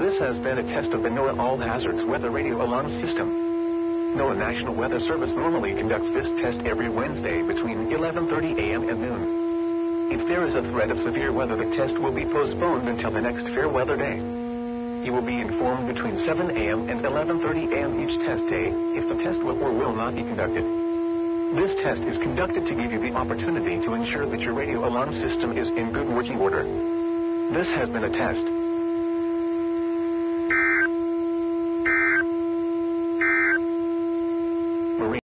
This has been a test of the NOAA All Hazards Weather Radio Alarm System. NOAA National Weather Service normally conducts this test every Wednesday between 11.30 a.m. and noon. If there is a threat of severe weather, the test will be postponed until the next fair weather day. You will be informed between 7 a.m. and 11.30 a.m. each test day if the test will or will not be conducted. This test is conducted to give you the opportunity to ensure that your radio alarm system is in good working order. This has been a test